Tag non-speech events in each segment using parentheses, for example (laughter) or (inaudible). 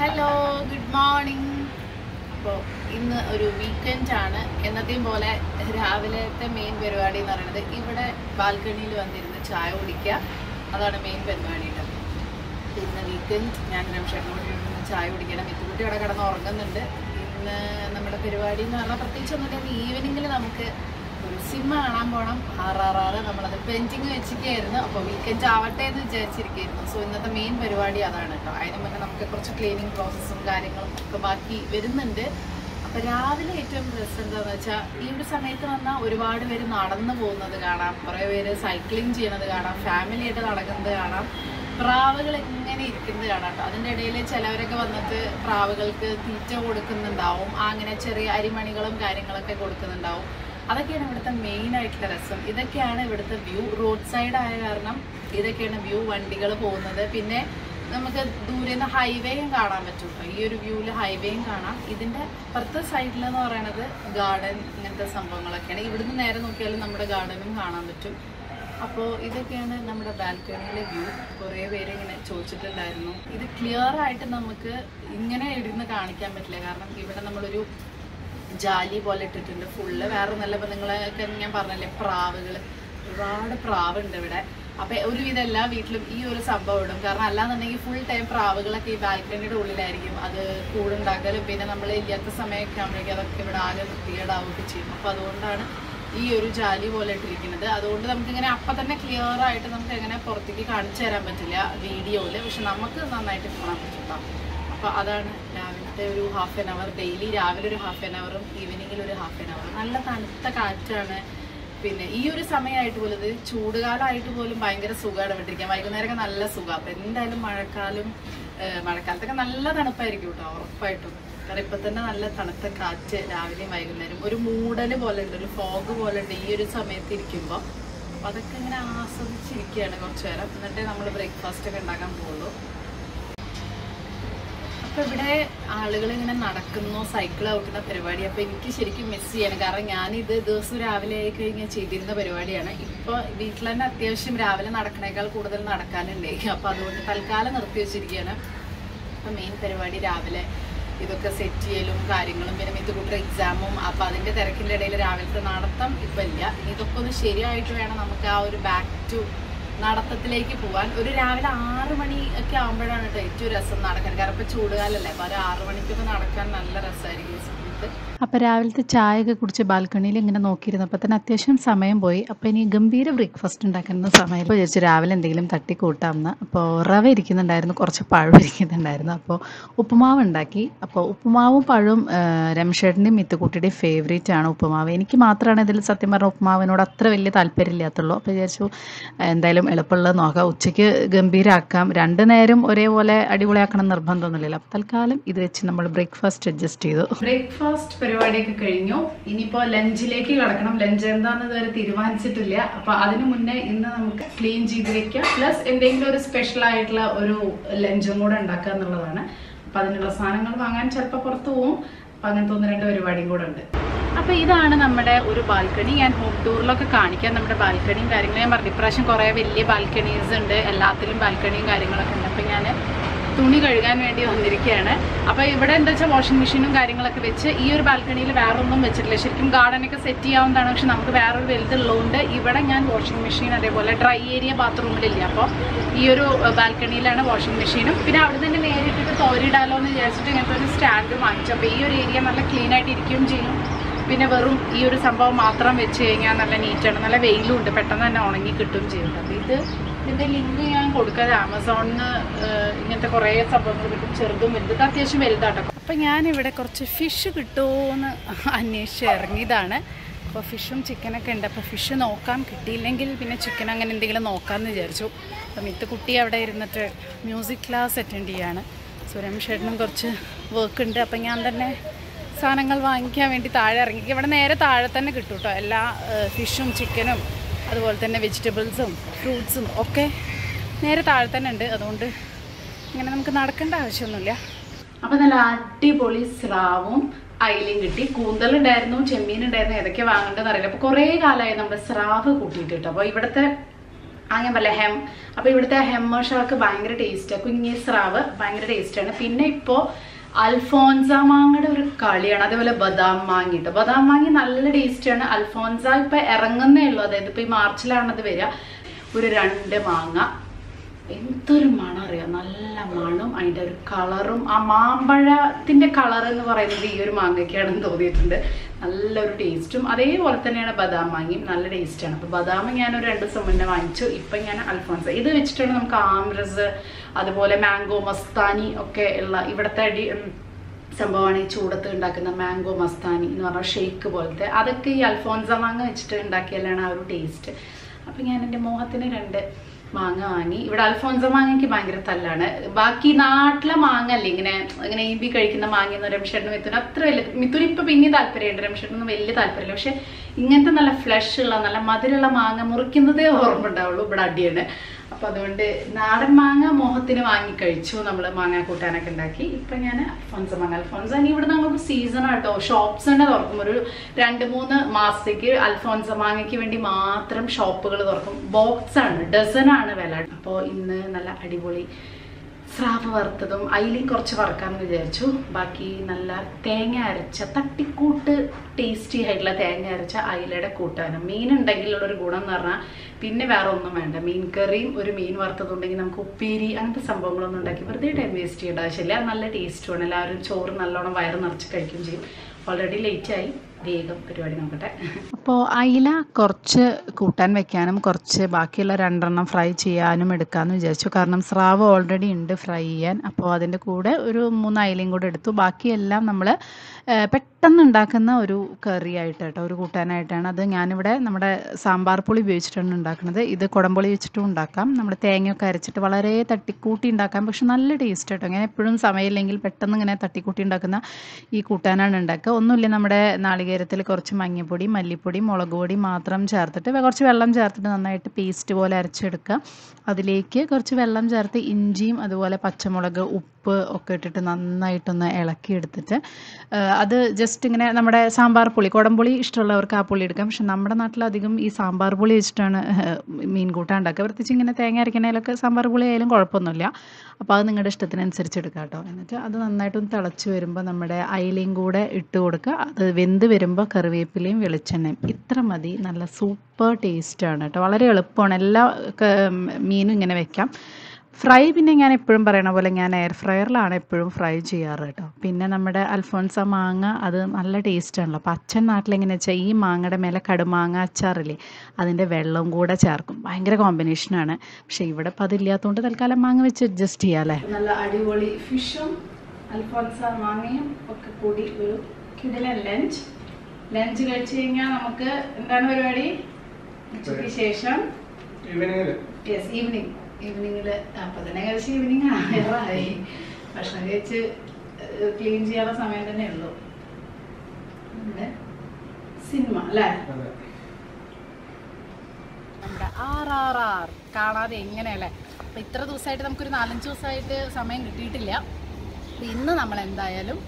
Hello good morning അപ്പോൾ ഇന്ന് ഒരു വീക്കെൻഡ് ആണ്. എന്നത്തെയും പോലെ രാവിലത്തെ മെയിൻ പരിപാടി എന്ന് പറയുന്നത് ഇവിടെ ബാൽക്കണിയിൽ വന്നിരുന്ന് ചായ കുടിക്കുക. അതാണ് മെയിൻ പരിപാടി കേട്ടോ ഇന്ന് വീക്കെൻഡ് ഞാൻ ഇരുന്ന് ചായ കുടിക്കണം. മിത്തുകുട്ടി അവിടെ കിടന്ന് ഉറങ്ങുന്നുണ്ട്. ഇന്ന് നമ്മുടെ പരിപാടി എന്ന് പറഞ്ഞാൽ പ്രത്യേകിച്ച് ഒന്നുമില്ല. ഈവനിങ്ങിൽ നമുക്ക് ഒരു സിനിമ കാണാൻ പോകണം ആറാറാറ് നമ്മളത് പെയിന്റിങ് വെച്ചിരിക്കുകയായിരുന്നു. അപ്പോൾ വീക്കെൻഡ് ആവട്ടെ എന്ന് വിചാരിച്ചിരിക്കുകയായിരുന്നു. സോ ഇന്നത്തെ മെയിൻ പരിപാടി അതാണ് കേട്ടോ അതിന് മുന്നേ നമുക്ക് കുറച്ച് ക്ലീനിങ് പ്രോസസ്സും കാര്യങ്ങളും ഒക്കെ ബാക്കി വരുന്നുണ്ട്. അപ്പോൾ രാവിലെ ഏറ്റവും രസം എന്താന്ന് വെച്ചാൽ ഈ ഒരു സമയത്ത് വന്നാൽ ഒരുപാട് പേര് നടന്നു പോകുന്നത് കാണാം. കുറെ പേര് സൈക്ലിംഗ് ചെയ്യണത് കാണാം. ഫാമിലി ആയിട്ട് നടക്കുന്നത് കാണാം. പ്രാവുകൾ എങ്ങനെ ഇരിക്കുന്നത് കാണാം. അതിന്റെ ഇടയിൽ ചിലവരൊക്കെ വന്നിട്ട് പ്രാവുകൾക്ക് തീറ്റ കൊടുക്കുന്നുണ്ടാവും. അങ്ങനെ ചെറിയ അരിമണികളും കാര്യങ്ങളൊക്കെ കൊടുക്കുന്നുണ്ടാവും. അതൊക്കെയാണ് ഇവിടുത്തെ മെയിൻ ആയിട്ടുള്ള രസം. ഇതൊക്കെയാണ് ഇവിടുത്തെ വ്യൂ റോഡ് സൈഡ് ആയ കാരണം ഇതൊക്കെയാണ് വ്യൂ വണ്ടികൾ പോകുന്നത്. പിന്നെ നമുക്ക് ദൂരെ നിന്ന് ഹൈവേയും കാണാൻ പറ്റും. ഈ ഒരു വ്യൂവിൽ ഹൈവേയും കാണാം. ഇതിന്റെ പുറത്തെ സൈഡിൽ എന്ന് പറയുന്നത് ഗാർഡൻ ഇങ്ങനത്തെ സംഭവങ്ങളൊക്കെയാണ്. ഇവിടുന്ന് നേരെ നോക്കിയാലും നമ്മുടെ ഗാർഡനും കാണാൻ പറ്റും. അപ്പോൾ ഇതൊക്കെയാണ് നമ്മുടെ ബാൽക്കണിയിലെ വ്യൂ കുറേ പേര് ഇങ്ങനെ ചോദിച്ചിട്ടുണ്ടായിരുന്നു. ഇത് ക്ലിയർ ആയിട്ട് നമുക്ക് ഇങ്ങനെ ഇരുന്ന് കാണിക്കാൻ പറ്റില്ല. കാരണം ഇവിടെ നമ്മളൊരു ജാലി പോലെ ഇട്ടിട്ടുണ്ട്. ഫുള്ള് വേറെ നല്ല നിങ്ങളൊക്കെ ഞാൻ പറഞ്ഞല്ലേ പ്രാവുകൾ ഒരുപാട് പ്രാവുണ്ട് ഇവിടെ. അപ്പൊ ഒരുവിധം എല്ലാ വീട്ടിലും ഈ ഒരു സംഭവം ഇടും. കാരണം അല്ലാന്നുണ്ടെങ്കിൽ ഫുൾ ടൈം പ്രാവുകളൊക്കെ ഈ ബാൽക്കണിയുടെ ഉള്ളിലായിരിക്കും. അത് കൂടുണ്ടാക്കലും പിന്നെ നമ്മൾ ഇല്ലാത്ത സമയമൊക്കെ ആകുമ്പോഴേക്കും അതൊക്കെ ഇവിടെ ആകെ വൃത്തികേടാവുകയൊക്കെ ചെയ്യും. അപ്പൊ അതുകൊണ്ടാണ് ഈ ഒരു ജാലി പോലെ ഇട്ടിരിക്കുന്നത്. അതുകൊണ്ട് നമുക്ക് ഇങ്ങനെ അപ്പൊ തന്നെ ക്ലിയർ ആയിട്ട് നമുക്ക് എങ്ങനെ പുറത്തേക്ക് കാണിച്ചു തരാൻ പറ്റില്ല വീഡിയോയിൽ. പക്ഷെ നമുക്ക് നന്നായിട്ട് കാണാൻ പറ്റും അപ്പൊ അതാണ് രാവിലത്തെ ഒരു ഹാഫ് ആൻ അവർ ഡെയിലി രാവിലെ ഒരു ഹാഫ് ആൻ അവറും ഈവനിങ്ങിൽ ഒരു ഹാഫ് ആൻ അവറും നല്ല തണുത്ത കാറ്റാണ്. പിന്നെ ഈ ഒരു സമയമായിട്ട് പോലും ഇത് ചൂടുകാലമായിട്ട് പോലും ഭയങ്കര സുഖമാണ് വിട്ടിരിക്കാൻ വൈകുന്നേരമൊക്കെ നല്ല സുഖം. അപ്പൊ എന്തായാലും മഴക്കാലം മഴക്കാലത്തൊക്കെ നല്ല തണുപ്പായിരിക്കും കേട്ടോ ഉറപ്പായിട്ടും. കാരണം ഇപ്പൊ തന്നെ നല്ല തണുത്ത കാറ്റ് രാവിലെയും വൈകുന്നേരം ഒരു മൂടൽ പോലെ ഉണ്ട് ഒരു ഫോഗ് പോലെ ഉണ്ട് ഈ ഒരു സമയത്ത് ഇരിക്കുമ്പോൾ അപ്പൊ അതൊക്കെ ഇങ്ങനെ ആസ്വദിച്ചിരിക്കുകയാണ് കുറച്ചു നേരം. എന്നിട്ടേ നമ്മൾ ബ്രേക്ക്ഫാസ്റ്റ് ഒക്കെ ഉണ്ടാക്കാൻ പോകുള്ളൂ അപ്പൊ ഇവിടെ ആളുകൾ ഇങ്ങനെ നടക്കുന്നു സൈക്കിൾ ഔട്ടുന്ന പരിപാടി. അപ്പൊ എനിക്ക് ശരിക്കും മിസ് ചെയ്യണം. കാരണം ഇത് ദിവസം രാവിലെ ആയി കഴിഞ്ഞാൽ ചെയ്തിരുന്ന പരിപാടിയാണ്. ഇപ്പൊ വീട്ടിൽ തന്നെ അത്യാവശ്യം രാവിലെ നടക്കണേക്കാൾ കൂടുതൽ നടക്കാനുണ്ട് അപ്പൊ അതുകൊണ്ട് തൽക്കാലം നിർത്തി വെച്ചിരിക്കുകയാണ്. അപ്പൊ മെയിൻ പരിപാടി രാവിലെ ഇതൊക്കെ സെറ്റ് ചെയ്യലും കാര്യങ്ങളും പിന്നെ മിത്തുകൂട്ടർ എക്സാമും അപ്പൊ അതിന്റെ തിരക്കിന്റെ ഇടയിൽ രാവിലത്തെ നടത്തം ഇപ്പൊ ഇല്ല. ഇതൊക്കെ ഒന്ന് ശരിയായിട്ട് വേണം നമുക്ക് ആ ഒരു ബാക്ക് ടു നടത്തത്തിലേക്ക് പോവാൻ. ഒരു രാവിലെ ആറ് മണി ഒക്കെ ആകുമ്പോഴാണ് കേട്ടോ ഏറ്റവും രസം നടക്കാൻ. കാരണം ഇപ്പൊ ചൂടുകാലല്ലേ അപ്പൊ ഒരു ആറ് മണിക്കൊക്കെ നടക്കാൻ നല്ല രസമായിരിക്കും സമയത്ത് അപ്പോൾ രാവിലത്തെ ചായയൊക്കെ കുടിച്ച് ബാൽക്കണിയിൽ ഇങ്ങനെ നോക്കിയിരുന്നപ്പോൾ തന്നെ അത്യാവശ്യം സമയം പോയി. അപ്പോൾ ഇനി ഗംഭീര ബ്രേക്ക്ഫാസ്റ്റ് ഉണ്ടാക്കുന്ന സമയം ഇപ്പോൾ വിചാരിച്ചു രാവിലെ എന്തെങ്കിലും തട്ടി കൂട്ടാമെന്ന്. അപ്പോൾ റവ ഇരിക്കുന്നുണ്ടായിരുന്നു. കുറച്ച് പഴം ഇരിക്കുന്നുണ്ടായിരുന്നു. അപ്പോൾ ഉപ്പുമാവ് ഉണ്ടാക്കി. അപ്പോൾ ഉപ്പുമാവും പഴവും രമേശേട്ടന്റെയും മിത്തുക്കുട്ടിയുടെയും ഫേവറേറ്റ് ആണ് ഉപ്പുമാവ്. എനിക്ക് മാത്രമാണ് ഇതിൽ സത്യം പറഞ്ഞ ഉപ്പുമാവിനോട് അത്ര വലിയ താല്പര്യമില്ലാത്തുള്ളൂ. അപ്പോൾ വിചാരിച്ചു എന്തായാലും എളുപ്പമുള്ളത് നോക്കാം. ഉച്ചയ്ക്ക് ഗംഭീരാക്കാം. രണ്ട് നേരം ഒരേപോലെ അടിപൊളിയാക്കണം നിർബന്ധമൊന്നുമില്ലല്ലോ. അപ്പോൾ തൽക്കാലം ഇത് വെച്ച് നമ്മൾ ബ്രേക്ക്ഫാസ്റ്റ് അഡ്ജസ്റ്റ് ചെയ്തു. ബ്രേക്ക്ഫാസ്റ്റ് പരിപാടിയൊക്കെ കഴിഞ്ഞു. ഇനിയിപ്പോ ലഞ്ചിലേക്ക് കിടക്കണം. ലഞ്ച് എന്താന്ന് ഇതുവരെ തീരുമാനിച്ചിട്ടില്ല. അപ്പൊ അതിനു മുന്നേ ഇന്ന് നമുക്ക് ക്ലീൻ ചെയ്ത് വെക്കാം. പ്ലസ് എന്തെങ്കിലും ഒരു സ്പെഷ്യൽ ആയിട്ടുള്ള ഒരു ലഞ്ചും കൂടെ ഉണ്ടാക്കുക എന്നുള്ളതാണ്. അപ്പൊ അതിനുള്ള സാധനങ്ങൾ വാങ്ങാൻ ചിലപ്പോൾ പുറത്തു പോവും. അപ്പൊ അങ്ങനത്തെ ഒന്ന് രണ്ട് പരിപാടിയും കൂടെ ഉണ്ട്. അപ്പൊ ഇതാണ് നമ്മുടെ ഒരു ബാൽക്കണി ഞാൻ ഹോം ടൂറിലൊക്കെ കാണിക്കാം നമ്മുടെ ബാൽക്കണിയും കാര്യങ്ങളും. ഞാൻ പറഞ്ഞു ഇപ്രാവശ്യം കുറെ വലിയ ബാൽക്കണീസ് ഉണ്ട്. എല്ലാത്തിലും ബാൽക്കണിയും കാര്യങ്ങളൊക്കെ ഉണ്ട്. അപ്പൊ ഞാൻ തുണി കഴുകാൻ വേണ്ടി വന്നിരിക്കുകയാണ്. അപ്പൊ ഇവിടെ എന്താ വെച്ചാൽ വാഷിംഗ് മെഷീനും കാര്യങ്ങളൊക്കെ വെച്ച് ഈ ഒരു ബാൽക്കണിയിൽ വേറെ ഒന്നും വെച്ചിട്ടില്ല. ശരിക്കും ഗാർഡനൊക്കെ സെറ്റ് ചെയ്യാവുന്നതാണ്. പക്ഷെ നമുക്ക് വേറൊരു വലുതുള്ളതുകൊണ്ട് ഇവിടെ ഞാൻ വാഷിംഗ് മെഷീൻ അതേപോലെ ഡ്രൈ ഏരിയ ബാത്റൂമിലില്ല അപ്പോൾ ഈ ഒരു ബാൽക്കണിയിലാണ് വാഷിംഗ് മെഷീനും പിന്നെ അവിടെ തന്നെ നേരിട്ടിട്ട് തോരിടാലോ എന്ന് വിചാരിച്ചിട്ട് ഇങ്ങനത്തെ ഒരു സ്റ്റാൻഡ് വാങ്ങിച്ചു. അപ്പോൾ ഈ ഒരു ഏരിയ നല്ല ക്ലീൻ ആയിട്ട് ഇരിക്കുകയും ചെയ്യും. പിന്നെ വെറും ഈ ഒരു സംഭവം മാത്രം വെച്ച് കഴിഞ്ഞാൽ നല്ല നീറ്റാണ് നല്ല വെയിലും ഉണ്ട്. പെട്ടെന്ന് തന്നെ ഉണങ്ങി കിട്ടുകയും ചെയ്യുന്നുണ്ട് അപ്പോൾ ഇത് ഇതിന്റെ ലിങ്ക് ഞാൻ കൊടുക്കാതെ ആമസോണിന് ഇങ്ങനത്തെ കുറേ സംഭവങ്ങൾ കിട്ടും. ചെറുതും വലുതും. അത്യാവശ്യം വലുതാട്ടോ. അപ്പൊ ഞാൻ ഇവിടെ കുറച്ച് ഫിഷ് കിട്ടുമോന്ന് അന്വേഷിച്ച് ഇറങ്ങിയതാണ്. അപ്പോൾ ഫിഷും ചിക്കനൊക്കെ ഉണ്ട്. അപ്പോൾ ഫിഷ് നോക്കാൻ കിട്ടിയില്ലെങ്കിൽ പിന്നെ ചിക്കൻ അങ്ങനെ എന്തെങ്കിലും നോക്കാമെന്ന് വിചാരിച്ചു. അപ്പം ഇത്ത് കുട്ടി അവിടെ ഇരുന്നിട്ട് മ്യൂസിക് ക്ലാസ് അറ്റൻഡ് ചെയ്യാണ്. സുരേഷ് ചേട്ടനും കുറച്ച് വർക്ക് ഉണ്ട്. അപ്പം ഞാൻ തന്നെ സാധനങ്ങൾ വാങ്ങിക്കാൻ വേണ്ടി താഴെ ഇറങ്ങി. ഇവിടെ നേരെ താഴെ തന്നെ കിട്ടും കേട്ടോ എല്ലാ ഫിഷും ചിക്കനും അതുപോലെ തന്നെ വെജിറ്റബിൾസും ഫ്രൂട്ട്സും ഒക്കെ നേരെ താഴെ തന്നെ ഉണ്ട്. അതുകൊണ്ട് ഇങ്ങനെ നമുക്ക് നടക്കേണ്ട ആവശ്യമൊന്നുമില്ല. അപ്പം നല്ല അടിപൊളി സ്രാവും അയിലും കിട്ടി. കൂന്തലുണ്ടായിരുന്നു ചെമ്മീൻ ഉണ്ടായിരുന്നു ഏതൊക്കെ വാങ്ങേണ്ടതെന്ന് അറിയില്ല. അപ്പോൾ കുറേ കാലമായി നമ്മുടെ സ്രാവ് കൂട്ടിയിട്ട് കേട്ടോ. അപ്പോൾ ഇവിടുത്തെ അങ്ങനെ പല ഹെം. അപ്പോൾ ഇവിടുത്തെ ഹെമ്മ ഷാക്ക് ഭയങ്കര ടേസ്റ്റാണ് കുഞ്ഞി സ്രാവ് ഭയങ്കര ടേസ്റ്റാണ് പിന്നെ ഇപ്പോ അൽഫോൻസ മാങ്ങയുടെ ഒരു കളിയാണ്. അതേപോലെ ബദാം മാങ്ങ കേട്ടോ ബദാം മാങ്ങി നല്ല ടേസ്റ്റിയാണ് അൽഫോൻസ ഇപ്പൊ ഇറങ്ങുന്നേ ഉള്ളൂ. അതായത് ഇപ്പൊ ഈ മാർച്ചിലാണത് വരിക. ഒരു രണ്ട് മാങ്ങ. എന്തൊരു മണം അറിയാം? നല്ല മണം അതിന്റെ ഒരു കളറും ആ മാമ്പഴത്തിന്റെ കളർ എന്ന് പറയുന്നത് ഈ ഒരു മാങ്ങയ്ക്കാണെന്ന് തോന്നിയിട്ടുണ്ട്. നല്ലൊരു ടേസ്റ്റും അതേപോലെ തന്നെയാണ് ബദാം മാങ്ങയും. നല്ല ടേസ്റ്റാണ് അപ്പോൾ ബദാം ഞാൻ ഒരു രണ്ട് ദിവസം മുന്നേ വാങ്ങിച്ചു. ഇപ്പം ഞാൻ അൽഫോൺസ് ഇത് വെച്ചിട്ടാണ് നമുക്ക് ആംറസ് അതുപോലെ മാംഗോ മസ്താനി ഒക്കെ ഉള്ള ഇവിടുത്തെ അടി സംഭവമാണ് ഈ ചൂടത്ത് ഉണ്ടാക്കുന്ന മാംഗോ മസ്താനി എന്ന് പറഞ്ഞ ഷേക്ക് പോലത്തെ. അതൊക്കെ ഈ അൽഫോൺസ മാങ്ങ വെച്ചിട്ട് ഉണ്ടാക്കിയാലാണ് ആ ഒരു ടേസ്റ്റ് അപ്പം ഞാൻ എന്റെ മോഹത്തിന് രണ്ട് മാങ്ങ വാങ്ങി. ഇവിടെ അൽഫോൻസ മാങ്ങയ്ക്ക് ഭയങ്കര തല്ലാണ്. ബാക്കി നാട്ടിലെ മാങ്ങ അല്ലേ ഇങ്ങനെ ഇങ്ങനെ ഈമ്പി കഴിക്കുന്ന മാങ്ങ എന്ന് രംഷേട്ടന് മിഥുന് അത്ര വലിയ മിഥുന് ഇപ്പൊ പിന്നെ താല്പര്യമുണ്ട്. രംഷേട്ടനൊന്നും വലിയ താല്പര്യമില്ല. പക്ഷെ ഇങ്ങനത്തെ നല്ല ഫ്ലഷ് ഉള്ള നല്ല മധുരമുള്ള മാങ്ങ മുറിക്കുന്നതേ ഓർമ്മ ഉണ്ടാവുള്ളൂ ഇവിടെ അടിയാണ് അപ്പൊ അതുകൊണ്ട് നാടൻ മാങ്ങ മോഹത്തിന് വാങ്ങി കഴിച്ചു നമ്മൾ മാങ്ങ കൂട്ടാനൊക്കെ ഉണ്ടാക്കി. ഇപ്പൊ ഞാൻ അൽഫോൻസ മാങ്ങ. അൽഫോൻസ ഇനി ഇവിടെ നമുക്ക് ആട്ടോ ഷോപ്സ് തന്നെ തുറക്കും. ഒരു രണ്ട് മൂന്ന് മാസത്തേക്ക് അൽഫോൻസ മാങ്ങയ്ക്ക് വേണ്ടി മാത്രം ഷോപ്പുകൾ തുറക്കും. ബോക്സ് ആണ് ഡസൻ ആണ് വില. അപ്പോൾ ഇന്ന് നല്ല അടിപൊളി സ്രാവ് വറുത്തതും അയിലും കുറച്ച് വറുക്കാമെന്ന് വിചാരിച്ചു. ബാക്കി നല്ല തേങ്ങ അരച്ച തട്ടിക്കൂട്ട് ടേസ്റ്റി ആയിട്ടുള്ള തേങ്ങ അരച്ച അയിലയുടെ കൂട്ടാനും മീൻ ഉണ്ടെങ്കിലുള്ള ഒരു ഗുണം എന്ന് പറഞ്ഞാൽ പിന്നെ വേറെ ഒന്നും വേണ്ട. മീൻ കറിയും ഒരു മീൻ വറുത്തതുണ്ടെങ്കിൽ നമുക്ക് ഉപ്പേരി അങ്ങനത്തെ സംഭവങ്ങളൊന്നും ഉണ്ടാക്കി വെറുതെ ടൈം വേസ്റ്റ് ചെയ്യേണ്ട ആവശ്യമില്ല. നല്ല ടേസ്റ്റുമാണ് എല്ലാവരും ചോറ് നല്ലോണം വയറ് നിറച്ച് കഴിക്കുകയും ചെയ്യും. ഓൾറെഡി ലേറ്റായി വേഗം പരിപാടി നോക്കട്ടെ. അപ്പോൾ അയില കുറച്ച് കൂട്ടാൻ വെക്കാനും കുറച്ച് ബാക്കിയുള്ള രണ്ടെണ്ണം ഫ്രൈ ചെയ്യാനും എടുക്കാമെന്ന് വിചാരിച്ചു. കാരണം സ്രാവ് ഓൾറെഡി ഉണ്ട് ഫ്രൈ ചെയ്യാൻ. അപ്പോൾ അതിന്റെ കൂടെ ഒരു മൂന്ന് അയിലയും കൂടെ എടുത്തു. ബാക്കിയെല്ലാം നമ്മൾ പെട്ടെന്ന് ഉണ്ടാക്കുന്ന ഒരു കറി ആയിട്ട് കേട്ടോ ഒരു കൂട്ടാനായിട്ടാണ്. അത് ഞാനിവിടെ നമ്മുടെ സാമ്പാർ പുളി ഉപയോഗിച്ചിട്ടാണ് ഉണ്ടാക്കുന്നത്. ഇത് കുടംപുളി വെച്ചിട്ടും ഉണ്ടാക്കാം. നമ്മൾ തേങ്ങയൊക്കെ അരച്ചിട്ട് വളരെ തട്ടിക്കൂട്ടി ഉണ്ടാക്കാം. പക്ഷെ നല്ല ടേസ്റ്റ് കേട്ടോ. ഇങ്ങനെ എപ്പോഴും സമയമില്ലെങ്കിൽ പെട്ടെന്ന് ഇങ്ങനെ തട്ടിക്കൂട്ടി ഉണ്ടാക്കുന്ന ഈ കൂട്ടാനാണ് ഉണ്ടാക്കുക. ഒന്നുമില്ല നമ്മുടെ നാളികേരത്തിൽ കുറച്ച് മഞ്ഞപ്പൊടി മല്ലിപ്പൊടി മുളക് പൊടി മാത്രം ചേർത്തിട്ട് കുറച്ച് വെള്ളം ചേർത്തിട്ട് നന്നായിട്ട് പേസ്റ്റ് പോലെ അരച്ചെടുക്കുക. അതിലേക്ക് കുറച്ച് വെള്ളം ചേർത്ത് ഇഞ്ചിയും അതുപോലെ പച്ചമുളക് ഉപ്പ് ഒക്കെ ഇട്ടിട്ട് നന്നായിട്ടൊന്ന് ഇളക്കി എടുത്തിട്ട് അത് ജസ്റ്റ് ഇങ്ങനെ നമ്മുടെ സാമ്പാർ പുളി കുടംപുളി ഇഷ്ടമുള്ളവർക്ക് ആ പുളി എടുക്കാം. പക്ഷെ നമ്മുടെ നാട്ടിലധികം ഈ സാമ്പാർ പുളി വെച്ചിട്ടാണ് മീൻ കൂട്ടാൻ ഉണ്ടാക്കുക. പ്രത്യേകിച്ച് ഇങ്ങനെ തേങ്ങ അരക്കണേലൊക്കെ സാമ്പാർ പുളി ആയാലും കുഴപ്പമൊന്നുമില്ല. അപ്പോൾ അത് നിങ്ങളുടെ ഇഷ്ടത്തിനനുസരിച്ച് എടുക്കാം കേട്ടോ. എന്നിട്ട് അത് നന്നായിട്ടൊന്ന് തിളച്ച് വരുമ്പോൾ നമ്മുടെ അയിലയും കൂടെ ഇട്ട് കൊടുക്കുക. അത് വെന്ത് വരുമ്പോൾ കറിവേപ്പിലയും വെളിച്ചെണ്ണയും. ഇത്ര മതി. നല്ല സൂപ്പർ ടേസ്റ്റാണ് കേട്ടോ. വളരെ എളുപ്പമാണ്. എല്ലാ മീനും ഇങ്ങനെ വെക്കാം. ഫ്രൈ പിന്നെ ഞാൻ എപ്പോഴും പറയണ പോലെ ഞാൻ എയർ ഫ്രയറിലാണ് എപ്പോഴും ഫ്രൈ ചെയ്യാറ് കേട്ടോ പിന്നെ നമ്മുടെ അൽഫോൺസ മാങ്ങ അത് നല്ല ടേസ്റ്റ് ആണല്ലോ. അപ്പം അച്ഛൻ നാട്ടിലെങ്ങനെ വെച്ചാൽ ഈ മാങ്ങയുടെ മേലെ കടുമാങ്ങ അച്ചാറില്ലേ അതിന്റെ വെള്ളവും കൂടെ ചേർക്കും. ഭയങ്കര കോമ്പിനേഷനാണ് പക്ഷേ ഇവിടെ ഇപ്പം അതില്ലാത്തതുകൊണ്ട് തൽക്കാലം മാങ്ങ വെച്ച് അഡ്ജസ്റ്റ് ചെയ്യാമല്ലേ നല്ല അടിപൊളി ഫിഷും അൽഫോൺസ മാങ്ങയും ഒക്കെ കൂടി ഒരു കിടിലൻ ലഞ്ച് ലഞ്ച് കഴിച്ചു കഴിഞ്ഞാൽ നമുക്ക് എന്താണ് പരിപാടി? ഉച്ചയ്ക്ക് ശേഷം? ഈവനിങ്ങിൽ യെസ് ഈവനിങ് ഈവനിങ്ങിൽ അപ്പം തന്നെ കഴിച്ച് ഈവനിങ് ആയി ഭക്ഷണം കഴിച്ച് ക്ലീൻ ചെയ്യാനുള്ള സമയം തന്നെ ഉള്ളൂ. നമ്മുടെ സിനിമ അല്ലേ? നമ്മുടെ ആർ ആർ ആർ കാണാതെ എങ്ങനെയല്ലേ അപ്പൊ ഇത്ര ദിവസമായിട്ട് നമുക്കൊരു നാലഞ്ച് ദിവസമായിട്ട് സമയം കിട്ടിയിട്ടില്ല. ഇന്ന് നമ്മൾ എന്തായാലും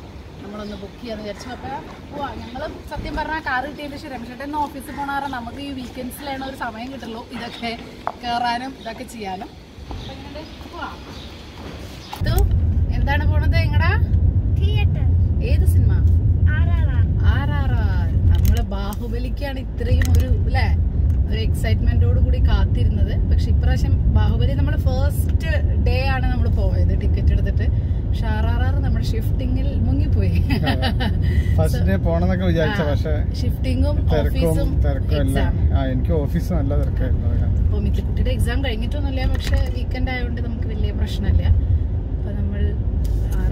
നമ്മളൊന്ന് ബുക്ക് ചെയ്യാന്ന് വിചാരിച്ചു. അപ്പൊ പോവാ ഞങ്ങൾ സത്യം പറഞ്ഞാൽ കാർ കിട്ടിയതിന് ശേഷം രമേശേട്ടൻ ഓഫീസിൽ പോണാറ് നമുക്ക് ഈ വീക്കെൻഡ്സിലാണ് ഒരു സമയം കിട്ടുള്ളൂ. ഇതൊക്കെ കയറാനും ഇതൊക്കെ ചെയ്യാനും. പോവാ ഇത് എന്താണ് പോണത് എങ്ങടാ തിയേറ്റർ ഏത് സിനിമ ആർ ആർ ആർ. നമ്മൾ ബാഹുബലിക്കാണ് ഇത്രയും ഒരു അല്ലേ ഒരു എക്സൈറ്റ്മെന്റോട് കൂടി കാത്തിരുന്നത്. പക്ഷെ ഇപ്രാവശ്യം ബാഹുബലി നമ്മൾ ഫസ്റ്റ് ഡേ ആണ് നമ്മൾ പോയത് ടിക്കറ്റ് എടുത്തിട്ട്. ആർ നമ്മുടെ ഷിഫ്റ്റിംഗിൽ മുങ്ങിപ്പോയി. ഫസ്റ്റ് ഡേ പോണെന്നൊക്കെ വിചാരിച്ച പക്ഷേ ഷിഫ്റ്റിംഗും ഓഫീസും എനിക്ക് ഓഫീസ് നല്ല തിരക്കായിരുന്നു അപ്പോൾ മിത്തിക്കുട്ടിയുടെ എക്സാം കഴിഞ്ഞിട്ടൊന്നുമില്ല പക്ഷെ വീക്കെൻഡ് ആയതുകൊണ്ട് നമുക്ക് വലിയ പ്രശ്നമില്ല. അപ്പൊ നമ്മൾ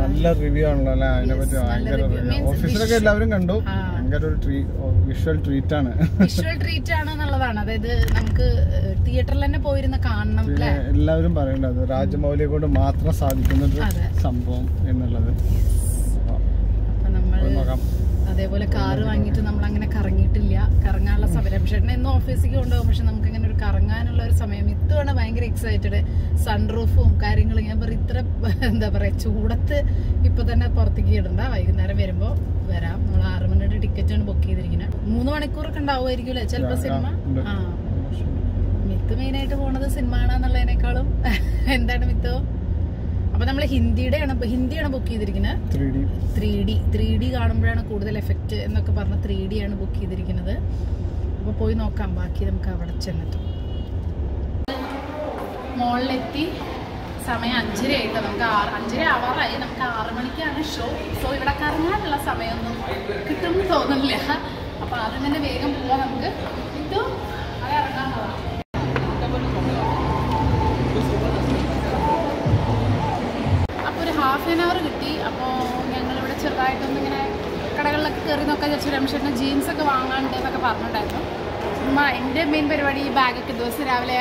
നല്ല റിവ്യൂ ആണല്ലോ അല്ലെ? അതിനെ പറ്റി ഭയങ്കര ഓഫീസിലൊക്കെ എല്ലാവരും കണ്ടു. ഭയങ്കര ഒരു വിഷ്വൽ ട്രീറ്റ് ആണ്. വിഷ്വൽ ട്രീറ്റ് ആണ് എന്നുള്ളതാണ് അതായത് നമുക്ക് തിയേറ്ററിൽ തന്നെ പോയിരുന്ന കാണണം എല്ലാവരും പറയേണ്ടത് രാജമൗലിയെ കൊണ്ട് മാത്രം സാധിക്കുന്ന സംഭവം എന്നുള്ളത്. അതേപോലെ കാറ് വാങ്ങിയിട്ട് നമ്മൾ അങ്ങനെ കറങ്ങിയിട്ടില്ല. കറങ്ങാനുള്ള സമയം. പക്ഷേ എന്നും ഓഫീസിലേക്ക് കൊണ്ടുപോകും. പക്ഷെ നമുക്ക് ഇങ്ങനെ ഒരു കറങ്ങാനുള്ള ഒരു സമയം ഇത്തവണ ഭയങ്കര എക്സൈറ്റഡ് സൺ റൂഫും കാര്യങ്ങളും ഞാൻ പറയും ഇത്ര (laughs) എന്താ പറയാ ചൂടത്ത് ഇപ്പൊ തന്നെ പുറത്തേക്ക് ഇടണ്ട. വൈകുന്നേരം വരുമ്പോ വരാം. നമ്മൾ ആറ് മണിയുടെ ടിക്കറ്റ് ആണ് ബുക്ക് ചെയ്തിരിക്കുന്നത് മൂന്ന് മണിക്കൂറൊക്കെ ഉണ്ടാവുമായിരിക്കും അല്ലേ? ചിലപ്പോ സിനിമ ആ. മിത്ത് മെയിനായിട്ട് പോണത് സിനിമ കാണാന്നുള്ളതിനേക്കാളും എന്താണ് മിത്തോ? അപ്പൊ നമ്മൾ ഹിന്ദിയുടെയാണ് ഹിന്ദിയാണ് ബുക്ക് ചെയ്തിരിക്കുന്നത് ത്രീ ഡി ത്രീ ഡി കാണുമ്പോഴാണ് കൂടുതൽ എഫക്റ്റ് എന്നൊക്കെ പറഞ്ഞ് ത്രീ ഡി ആണ് ബുക്ക് ചെയ്തിരിക്കുന്നത്. അപ്പൊ പോയി നോക്കാം. ബാക്കി നമുക്ക് അവിടെ ചെന്നിട്ട് മോളിലെത്തി. സമയം അഞ്ചര ആയിട്ട് നമുക്ക് ആറ് അഞ്ചര ആവാറായി നമുക്ക് ആറ് മണിക്കാണ് ഷോ സോ ഇവിടെ കറങ്ങാനുള്ള സമയമൊന്നും കിട്ടുമെന്ന് തോന്നുന്നില്ല. അപ്പൊ ആദ്യം തന്നെ വേഗം പോവാ നമുക്ക്. രമേശേട്ടന് ജീൻസ് ഒക്കെ വാങ്ങാണ്ട് എന്നൊക്കെ പറഞ്ഞിട്ടുണ്ടായിരുന്നു എന്റെ മെയിൻ പരിപാടി ഈ ബാഗൊക്കെ ദിവസം രാവിലെ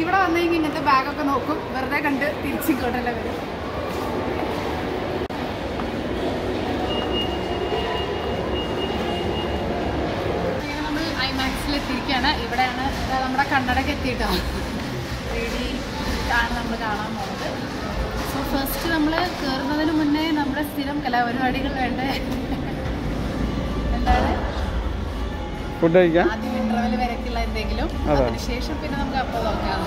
ഇവിടെ വന്നു കഴിഞ്ഞാൽ ഇങ്ങനത്തെ ബാഗൊക്കെ നോക്കും. വെറുതെ കണ്ട് തിരിച്ചിങ്ങോട്ടല്ലേ വരും. ാണ് ഇവിടെയാണ് നമ്മുടെ കണ്ണടക്ക് എത്തിയിട്ടോ. ത്രീ ഡി ആണ് നമ്മൾ കാണാൻ പോകുന്നത്. സോ ഫസ്റ്റ് നമ്മൾ കയറുന്നതിന് മുന്നേ നമ്മുടെ സ്ഥിരം കലാപരിപാടികൾ വേണ്ടേ? എന്താണ്? ഫുഡ് കഴിക്കാം. ആദ്യം ഇന്റർവെൽ വരയ്ക്കുള്ള എന്തെങ്കിലും. അതിനുശേഷം പിന്നെ നമുക്ക് അപ്പോൾ നോക്കാം.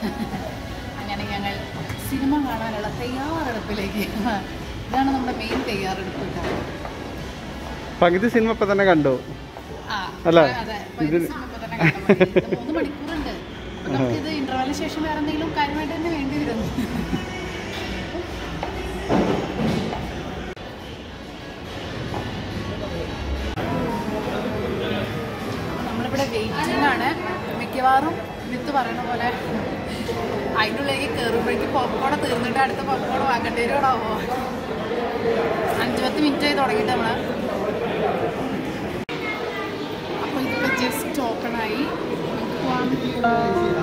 (laughs) അങ്ങനെ ഞങ്ങൾ സിനിമ കാണാനുള്ള തയ്യാറെടുപ്പിലേക്ക് ഇതാണ് നമ്മുടെ മെയിൻ തയ്യാറെടുപ്പ് പകുതി സിനിമ ഇപ്പൊ തന്നെ കണ്ടു. അല്ല, ഇതിന് സമയം തന്നെ കണ്ടാ. മതി. ഇത് മൂന്ന് മണിക്കൂറുണ്ട്. അപ്പൊ നമുക്കിത് ഇന്റർവെലിന് ശേഷം വേറെ എന്തെങ്കിലും കാര്യമായിട്ട് തന്നെ വേണ്ടി വരുന്നു നമ്മളിവിടെ വെയിറ്റിംഗ് ആണ്. മിക്കവാറും വിത്ത് പറയുന്ന പോലെ അതിന്റെ ഉള്ളിലേക്ക് കയറുമ്പോഴേക്ക് പോപ്കോൺ തീർന്നിട്ട് അടുത്ത പോപ്കോൺ വാങ്ങേണ്ടി വരുവാണാവോ അഞ്ച് പത്ത് മിനിറ്റ് ആയി തുടങ്ങിയിട്ട് നമ്മൾ അപ്പോൾ ഇതിപ്പോൾ ജസ്റ്റ് ആയി നമുക്ക് പോവാം.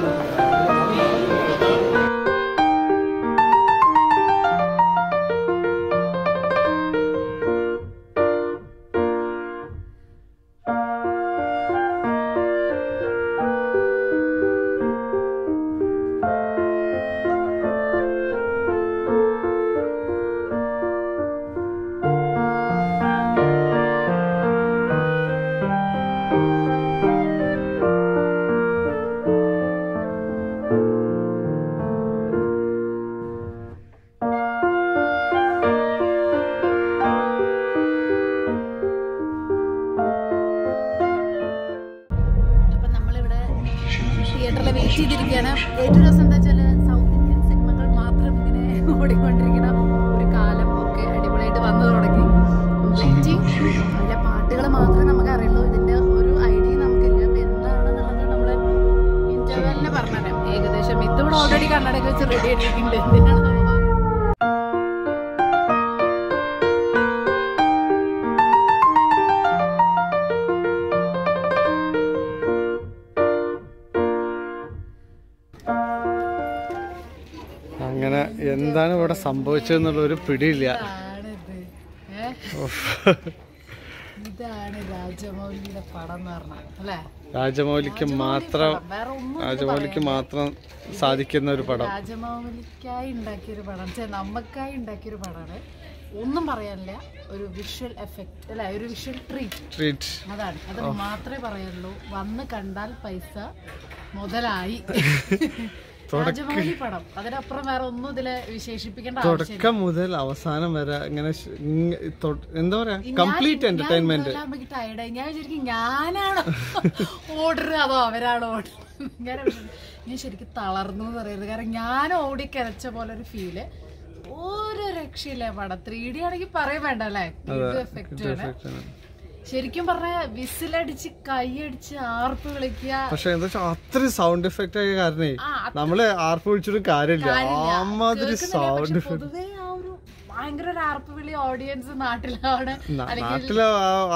കണ്ണടയ്ക്ക് വെച്ച് റെഡി എന്തിനാണ് അങ്ങനെ എന്താണ് ഇവിടെ സംഭവിച്ചതെന്നുള്ള ഒരു പിടിയില്ല. ഇതാണ് രാജമൗലിയുടെ പടം എന്ന് പറഞ്ഞത് അല്ലേ? രാജമൗലിക്ക് മാത്രം രാജമൗലിക്ക് മാത്രം സാധിക്കുന്ന ഒരു പടം. രാജമൗലിക്കായി ഉണ്ടാക്കിയൊരു പടം. നമുക്കായി ഉണ്ടാക്കിയൊരു പടമാണ് ഒന്നും പറയാനില്ല. ഒരു വിഷ്വൽ എഫക്ട് അല്ല ഒരു വിഷ്വൽ ട്രീറ്റ് ട്രീറ്റ് അതാണ്. അത് മാത്രമേ പറയുള്ളൂ. വന്ന് കണ്ടാൽ പൈസ മുതലായി. (laughs) തുടക്കം മുതൽ അവസാനം വരെ ഇങ്ങനെ എന്താ പറയാ? കംപ്ലീറ്റ് എന്റർടൈൻമെന്റ് ഞാൻ ശരിക്കും ഞാനാണോ ഓർഡർ അതോ അവരാണോ ഓർഡർ ഞാൻ ശരിക്കും തളർന്നു എന്ന് പറയുന്നത്. കാരണം ഞാൻ ഓടി കിതച്ച പോലെ ഒരു ഫീൽ ഓരോ രക്ഷയില്ല പടം. ത്രീ ഡി ആണെങ്കിൽ പറയാൻ വേണ്ട അല്ലേ? എഫക്റ്റ് ആണ്. ശരിക്കും പറഞ്ഞ വിസിലടിച്ച് കൈയടിച്ച് ആർപ്പ് വിളിക്കുക. പക്ഷെ എന്താ വെച്ചാൽ അത്രയും സൗണ്ട് എഫക്റ്റ് ആയ കാരണേ നമ്മൾ ആർപ്പ് വിളിച്ചൊരു കാര്യമില്ല. അമ്മാതിരി സൗണ്ട് എഫക്ട് പൊതുവേ ആ ഒരു ഭയങ്കര ഒരു ആർപ്പ് വിളി ഓഡിയൻസ് നാട്ടിലാണ്. നാട്ടിലെ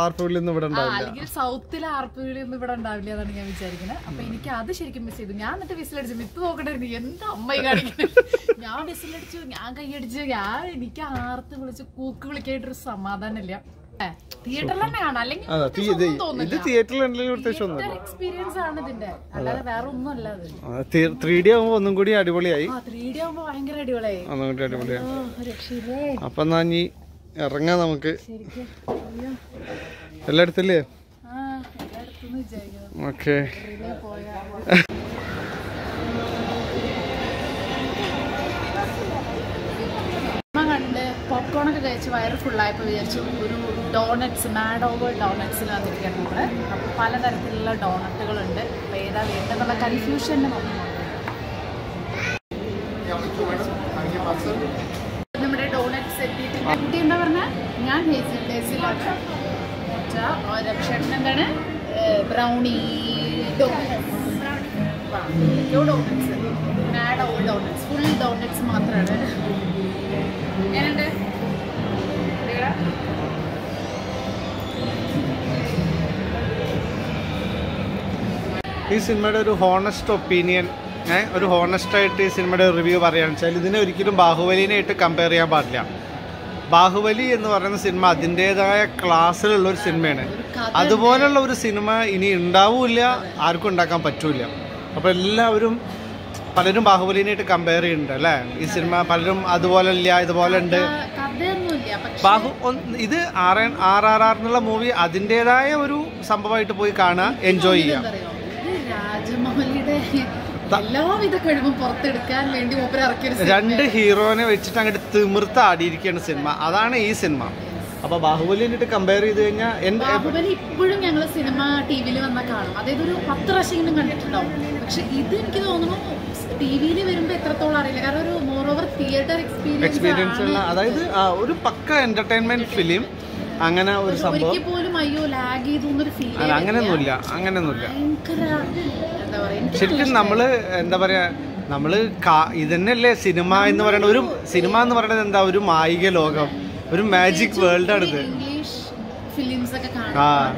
ആർപ്പ് വിളി ഒന്നും ഇവിടെ അല്ലെങ്കിൽ സൗത്തിലെ ആർപ്പുകളി ഒന്നും ഇവിടെ ഉണ്ടാവില്ല എന്നാണ് ഞാൻ വിചാരിക്കുന്നത് അപ്പൊ എനിക്ക് അത് ശരിക്കും മിസ് ചെയ്തു. ഞാൻ എന്നിട്ട് വിസിലടിച്ചു. വിത്ത് നോക്കണ്ടായിരുന്നു എന്താ അമ്മയെ കാണിക്കുന്നത് ഞാൻ വിസിലടിച്ചു ഞാൻ കൈയടിച്ചു. ഞാൻ എനിക്ക് ആർത്ത് വിളിച്ച് കൂക്ക് വിളിക്കായിട്ടൊരു സമാധാനമില്ല. ഇത് തിയേറ്ററിൽ ഒന്നും ഒന്നും ത്രീ ഡി ഒന്നും കൂടി അടിപൊളിയായി. ആകുമ്പോ അടിപൊളിയായി. ഒന്നും കൂടി അടിപൊളിയായി. അപ്പൊ എന്നാ ഇനി ഇറങ്ങാ നമുക്ക്. എല്ലായിടത്തില്ലേ ഓക്കെ ഇതിലേ പോയാ സിനിമ കണ്ട് പോപ്കോൺ ഒക്കെ കഴിച്ച് വയറ് ഫുള്ളായപ്പോൾ വിചാരിച്ചു ഒരു ഡോണറ്റ്സ് മാഡ് ഓവർ ഡോണറ്റ്സിൽ വന്നിരിക്കുകയാണ് നമ്മൾ അപ്പോൾ പലതരത്തിലുള്ള ഡോണറ്റുകളുണ്ട് അപ്പോൾ ഏതാ വേണ്ടെന്നുള്ള കൺഫ്യൂഷന്റെ നമ്മുടെ ഡോണറ്റ്സ് എത്തിയിട്ടുണ്ട് കുട്ടി എന്താ പറഞ്ഞാൽ ഞാൻ ഹേസിൽ ഹേസിലാണ് രക്ഷേട്ടൻ എന്താണ്? Brownie donuts donuts mad over donuts full donuts മാത്രമാണ് എങ്ങനെയുണ്ട്? ഈ സിനിമയുടെ ഒരു ഹോണസ്റ്റ് ഒപ്പീനിയൻ ഏഹ് ഒരു ഹോണസ്റ്റ് ആയിട്ട് ഈ സിനിമയുടെ റിവ്യൂ പറയുകയാണെന്ന് വെച്ചാൽ ഇതിനെ ഒരിക്കലും ബാഹുബലിനായിട്ട് കമ്പയർ ചെയ്യാൻ പാടില്ല. ബാഹുബലി എന്ന് പറയുന്ന സിനിമ അതിന്റെതായ ക്ലാസ്സിലുള്ള ഒരു സിനിമയാണ്. അതുപോലുള്ള ഒരു സിനിമ ഇനി ഉണ്ടാവില്ല ആർക്കും ഉണ്ടാക്കാൻ പറ്റൂല അപ്പോൾ എല്ലാവരും പലരും ബാഹുബലിനായിട്ട് കമ്പയർ ചെയ്യുന്നുണ്ട് അല്ലേ? ഈ സിനിമ പലരും അതുപോലെ ഇല്ല ഇതുപോലെ ഉണ്ട്. ബാഹു ഇത് R R R R movie movie അതിന്റെതായ ഒരു സംഭവമായിട്ട് പോയി കാണുക എൻജോയ് ചെയ്യാം രാജമൗലിയുടെ എല്ലാവിധ കഴിവും പുറത്തെടുക്കാൻ വേണ്ടി സിനിമ. രണ്ട് ഹീറോനെ വെച്ചിട്ട് അങ്ങോട്ട് തിമിർത്ത് ആടിയിരിക്കുകയാണ് സിനിമ അതാണ് ഈ സിനിമ അപ്പൊ ബാഹുബലി കമ്പയർ ചെയ്ത് കഴിഞ്ഞാൽ ബാഹുബലി ഇപ്പോഴും ഞങ്ങൾ സിനിമ ടി വിയിൽ വന്നാൽ കാണും. അതായത് ഒരു പത്ത് പ്രാവശ്യമെങ്കിലും കണ്ടിട്ടുണ്ടാവും. പക്ഷെ ഇത് എനിക്ക് തോന്നുന്നു ടി വിയിൽ വരുമ്പോൾ എത്രത്തോളം അറിയില്ല. കാരണം ഒരു more over theatre experience experience അതായത് ഒരു പക്ക എന്റർടൈൻമെന്റ് ഫിലിം അങ്ങനെ ഒരു സംഭവം. അയ്യോ ലാഗ് ചെയ്തു എന്നൊരു ഫീൽ അല്ല അങ്ങനെയൊന്നുമില്ല അങ്ങനെയൊന്നുമില്ല. ശരിക്കും നമ്മൾ എന്താ പറയാ നമ്മൾ ഇതന്നെയല്ലേ സിനിമ എന്ന് പറയുന്നത് ഒരു സിനിമ എന്ന് പറയുന്നത് എന്താ ഒരു മായിക ലോകം ഒരു മാജിക് വേൾഡ് ആണിത് ഇത്. ഫിലിംസ് ഒക്കെ കാണാൻ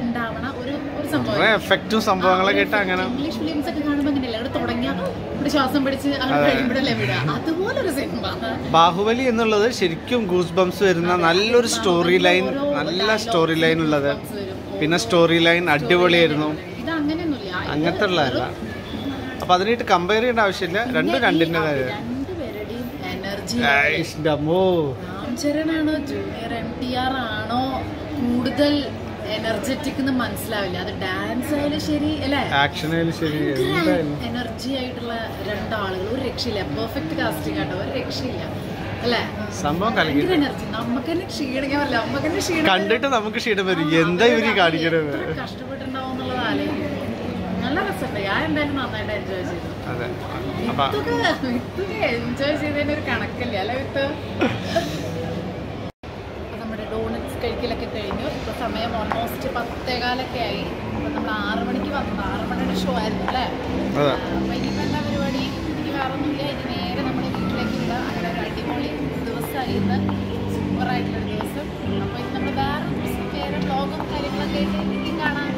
എഫക്റ്റും സംഭവങ്ങളൊക്കെ ഇട്ട് അങ്ങനെ ഇംഗ്ലീഷ് ഫിലിംസ് ഒക്കെ കാണുമ്പോൾ അങ്ങനെയല്ല അവിടെ തുടങ്ങിയാൽ ഇവിടെ ശ്വാസം പിടിച്ച് അങ്ങനെ കഴിയുമ്പോഴല്ലേ വിടുക? അതുപോലൊരു സിനിമ. ബാഹുബലി എന്നുള്ളത് ശരിക്കും ഗൂസ് ബംസ് വരുന്ന നല്ലൊരു സ്റ്റോറി ലൈൻ നല്ല സ്റ്റോറി ലൈൻ ഉള്ളത്. പിന്നെ സ്റ്റോറി ലൈൻ അടിപൊളിയായിരുന്നു. അങ്ങനത്തെ ഉള്ളതല്ല അപ്പൊ അതിനായിട്ട് കമ്പയർ ചെയ്യേണ്ട ആവശ്യമില്ല. രണ്ടും രണ്ടിന്റെ കാര്യം. എനർജി അമ്മോ. രാംചരനാണോ ജൂനിയർ എം ടി ആർ ആണോ കൂടുതൽ എനർജറ്റിക് എന്ന് മനസ്സിലാവില്ല. അത് ഡാൻസ് ആയാലും ശരി അല്ലേ? ആക്ഷനായാലും ശരി എന്തായാലും. എനർജി ആയിട്ടുള്ള രണ്ടാളുകൾ. ഒരു രക്ഷയില്ല. പെർഫെക്റ്റ് കാസ്റ്റിംഗ് ആട്ടോ. ഒരു രക്ഷയില്ല. സംഭവം കണ്ടിട്ട് നമുക്ക് ക്ഷീണം വരും. എന്താ ഇവർ കാണിക്കണത്? അതെ. അപ്പൊ എൻജോയ് ചെയ്തതിന് ഒരു കണക്കില്ല? അല്ലേ വിത്ത്? കഴിക്കലൊക്കെ കഴിഞ്ഞു. ഇപ്പോൾ സമയം ഓൾമോസ്റ്റ് പത്തേകാലൊക്കെ ആയി. അപ്പോൾ നമ്മൾ ആറ് മണിക്ക് വന്നത് ആറ് മണിയുടെ ഷോ ആയിരുന്നു അല്ലേ? അപ്പോൾ ഇനി എന്താ പരിപാടി? ഇനി വേറെ ഒന്നുമില്ല ഇനി നേരെ നമ്മുടെ വീട്ടിലേക്ക് വിടുക അങ്ങനെ ഒരു അടിപൊളി ദിവസമായി ഇന്ന്. സൂപ്പറായിട്ടുള്ളൊരു ദിവസം. അപ്പോൾ ഇനി നമ്മൾ വേറെ ദിവസം വേറെ ബ്ലോഗും കാര്യങ്ങളൊക്കെ ആയിട്ട് ഇനിയും കാണാം.